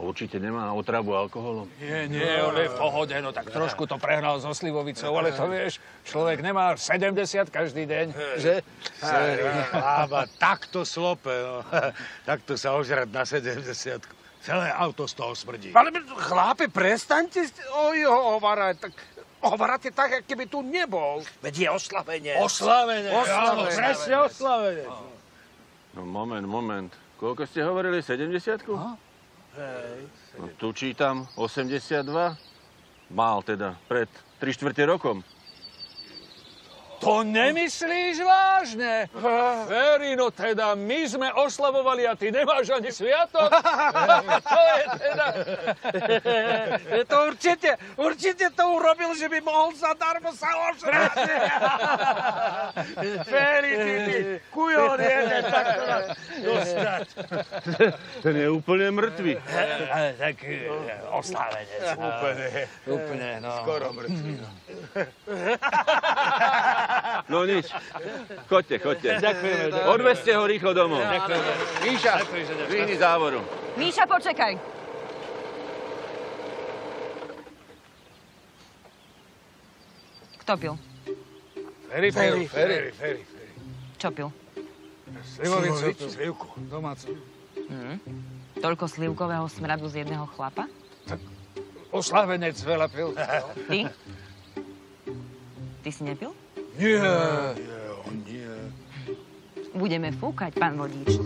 Určite nemá otravu alkoholom. Nie, nie, on je v pohode, no tak trošku to prehnal so slivovicou, ale to vieš, človek nemá 70 každý deň, že? Bába, takto slope, no. takto sa ožrať na 70 Celé auto z toho smrdí. Ale chlápe, prestaňte o jeho hovarať. Tak hovoráte tak, ako keby tu nebol. Veď je oslavenie. Oslavenie. Oslavenie. Presne oslavenie. No moment, moment. Koľko ste hovorili? 70 Hej. No, tu čítam 82. Mal teda pred 3 čtvrte rokom. To nemyslíš vážne? Verino, teda my sme oslavovali a ty nemáš ani sviatok? to je teda... Je to určite, určite to urobil, že by mohol zadarmo sa ožrať. Feri, ty, ty, kujon jeden, tak to nás dostať. Ten je úplne mŕtvy. tak oslávenec. Úplne. Úplne, no. Skoro mŕtvy. no. No nič. Choďte, choďte. Ďakujeme. Odvezte ho rýchlo domov. Ďakujeme. Míša, zvihni závoru. Míša, počekaj. Kto pil? Feri, Feri, Feri. Feri, Feri. Čo pil? Slivovicu. Slivku. Domácu. Toľko slivkového smradu z jedného chlapa? Oslávenec veľa pil. Ty? Ty si nepil? Nie. Nie, nie. Budeme fúkať, pán vodič.